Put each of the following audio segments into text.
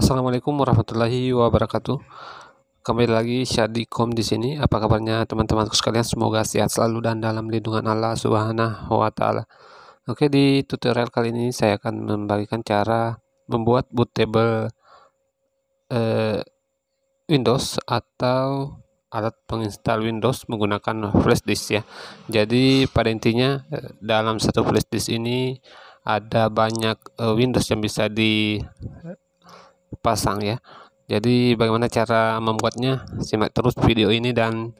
Assalamualaikum warahmatullahi wabarakatuh. Kembali lagi Syadikom di sini. Apa kabarnya teman-temanku sekalian? Semoga sehat selalu dan dalam lindungan Allah Subhanahu wa taala. Oke, di tutorial kali ini saya akan membagikan cara membuat bootable eh, Windows atau alat penginstal Windows menggunakan flash disk ya. Jadi pada intinya eh, dalam satu flash disk ini ada banyak eh, Windows yang bisa di pasang ya. Jadi bagaimana cara membuatnya? Simak terus video ini dan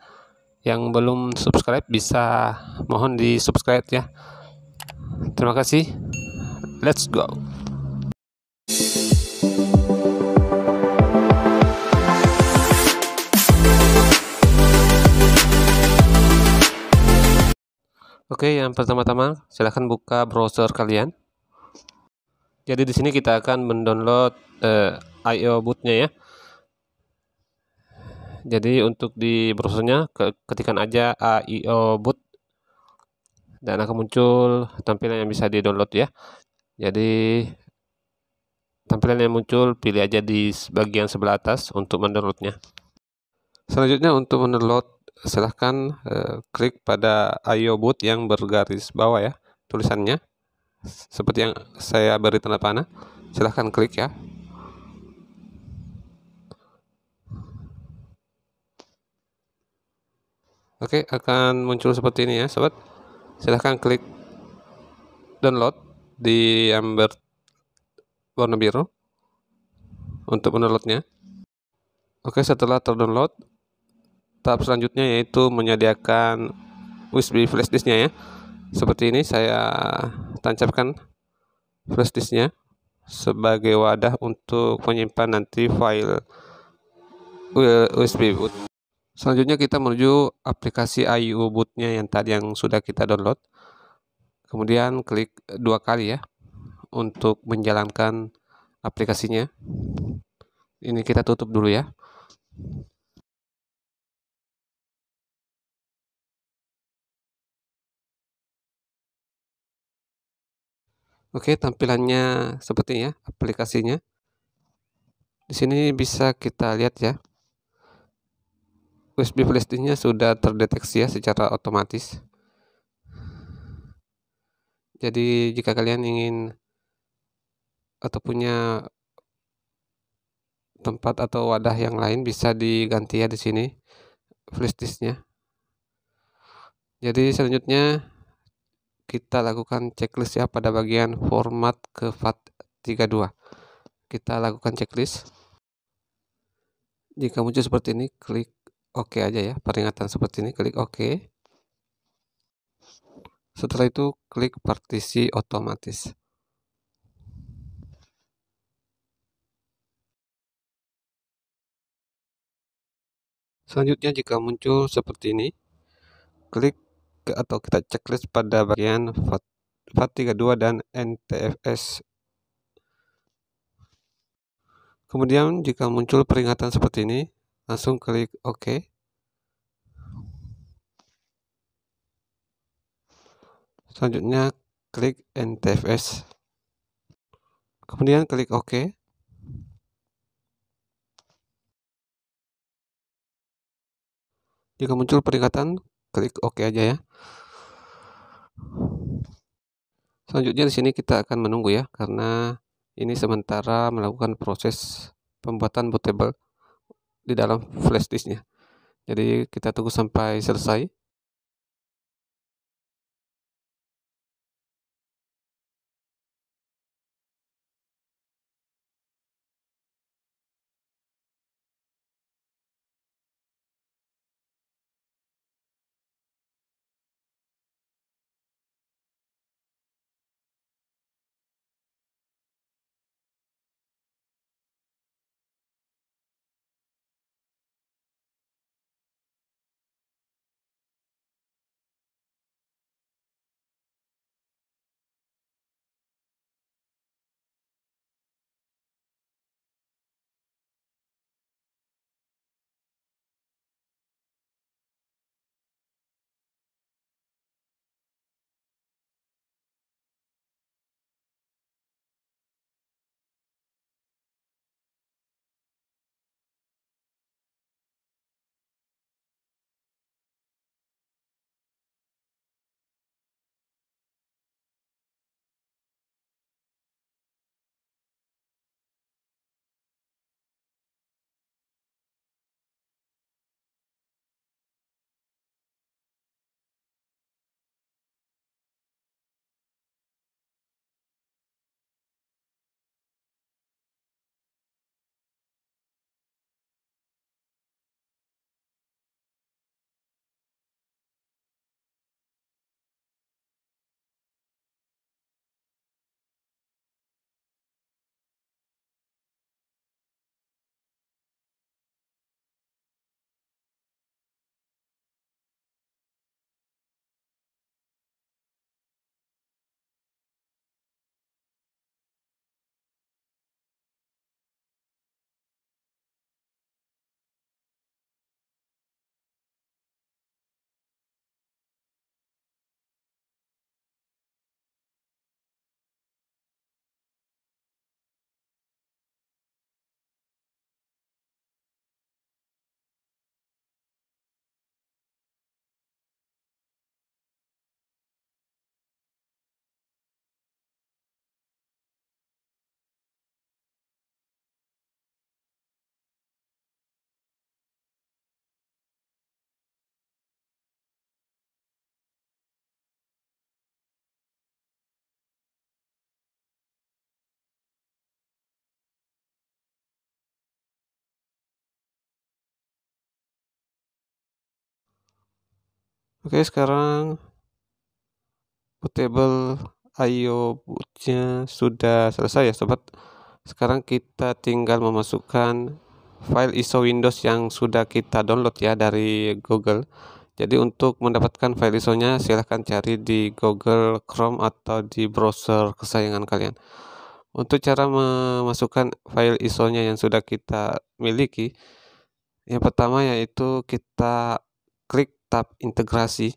yang belum subscribe bisa mohon di subscribe ya. Terima kasih. Let's go. Oke, yang pertama-tama silahkan buka browser kalian. Jadi di sini kita akan mendownload eh, IO bootnya ya. Jadi untuk di browsernya ke ketikkan aja AIO boot dan akan muncul tampilan yang bisa di-download ya. Jadi tampilan yang muncul pilih aja di bagian sebelah atas untuk mendownloadnya. Selanjutnya untuk mendownload silahkan eh, klik pada IO boot yang bergaris bawah ya tulisannya seperti yang saya beri tanda panah silahkan klik ya Oke akan muncul seperti ini ya sobat. Silahkan klik download di yang warna biru untuk mendownloadnya. Oke setelah terdownload tahap selanjutnya yaitu menyediakan USB flash disknya ya. Seperti ini saya tancapkan flash disknya sebagai wadah untuk menyimpan nanti file USB boot selanjutnya kita menuju aplikasi IU bootnya yang tadi yang sudah kita download kemudian klik dua kali ya untuk menjalankan aplikasinya ini kita tutup dulu ya Oke, tampilannya seperti ya aplikasinya. Di sini bisa kita lihat ya. USB flash disknya sudah terdeteksi ya secara otomatis. Jadi jika kalian ingin atau punya tempat atau wadah yang lain bisa diganti ya di sini flash disknya. Jadi selanjutnya kita lakukan checklist ya pada bagian format ke FAT32 kita lakukan checklist jika muncul seperti ini klik OK aja ya peringatan seperti ini klik OK setelah itu klik partisi otomatis selanjutnya jika muncul seperti ini klik atau kita checklist pada bagian FAT32 dan NTFS. Kemudian jika muncul peringatan seperti ini, langsung klik OK. Selanjutnya klik NTFS. Kemudian klik OK. Jika muncul peringatan, klik OK aja ya. Selanjutnya di sini kita akan menunggu ya karena ini sementara melakukan proses pembuatan bootable di dalam flash disknya. Jadi kita tunggu sampai selesai. Oke, sekarang bootable IO bootnya sudah selesai ya sobat. Sekarang kita tinggal memasukkan file ISO Windows yang sudah kita download ya dari Google. Jadi untuk mendapatkan file ISO-nya silahkan cari di Google Chrome atau di browser kesayangan kalian. Untuk cara memasukkan file ISO-nya yang sudah kita miliki, yang pertama yaitu kita klik tab integrasi.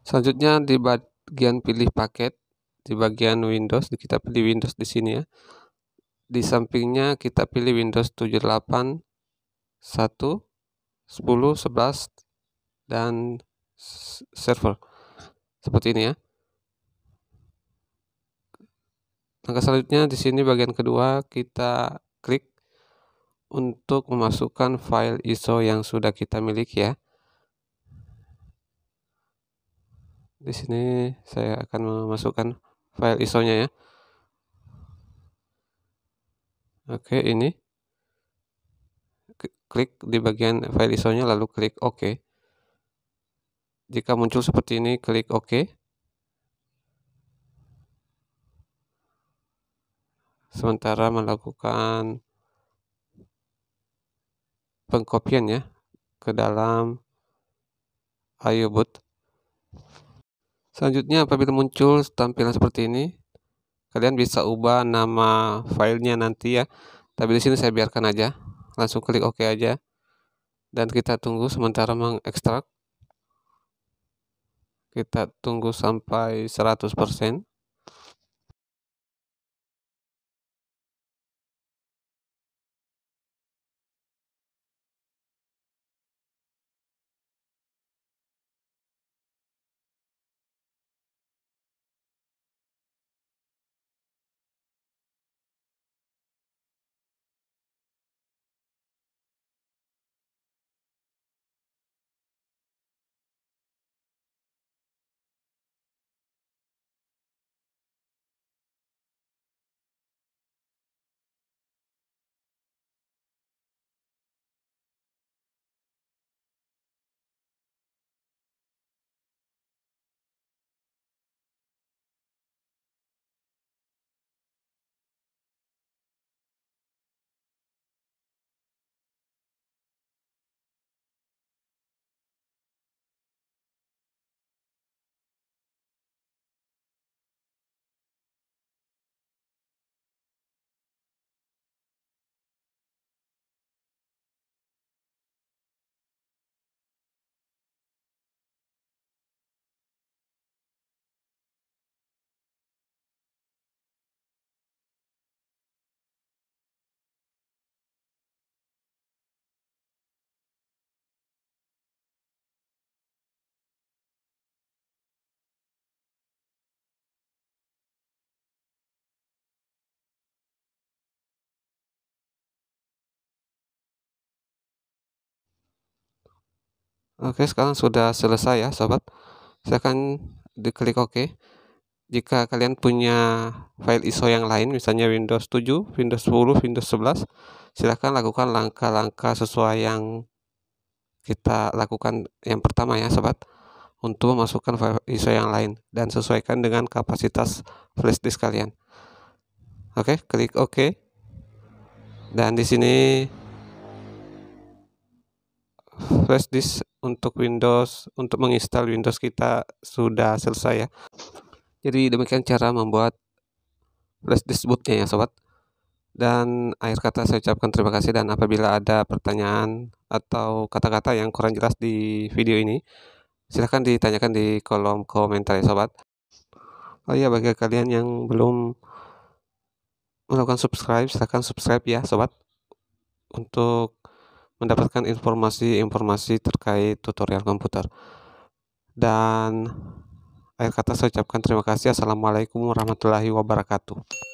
Selanjutnya di bagian pilih paket, di bagian Windows, kita pilih Windows di sini ya. Di sampingnya kita pilih Windows 78, 1, 10, 11, dan server. Seperti ini ya. Langkah selanjutnya di sini bagian kedua kita untuk memasukkan file ISO yang sudah kita miliki ya. Di sini saya akan memasukkan file ISO-nya ya. Oke, ini. Klik di bagian file ISO-nya lalu klik OK. Jika muncul seperti ini, klik OK. Sementara melakukan pengkopian ya ke dalam iOboot. Selanjutnya apabila muncul tampilan seperti ini, kalian bisa ubah nama filenya nanti ya. Tapi di sini saya biarkan aja. Langsung klik OK aja. Dan kita tunggu sementara mengekstrak. Kita tunggu sampai 100%. Oke, sekarang sudah selesai ya, sobat. Saya akan diklik OK. Jika kalian punya file ISO yang lain, misalnya Windows 7, Windows 10, Windows 11, silahkan lakukan langkah-langkah sesuai yang kita lakukan yang pertama ya, sobat, untuk memasukkan file ISO yang lain dan sesuaikan dengan kapasitas flash disk kalian. Oke, klik OK. Dan di sini flash disk untuk Windows untuk menginstal Windows kita sudah selesai ya. Jadi demikian cara membuat flash disk bootnya ya sobat. Dan akhir kata saya ucapkan terima kasih dan apabila ada pertanyaan atau kata-kata yang kurang jelas di video ini, silahkan ditanyakan di kolom komentar ya sobat. Oh iya bagi kalian yang belum melakukan subscribe, silahkan subscribe ya sobat. Untuk mendapatkan informasi-informasi terkait tutorial komputer. Dan akhir kata saya ucapkan terima kasih. Assalamualaikum warahmatullahi wabarakatuh.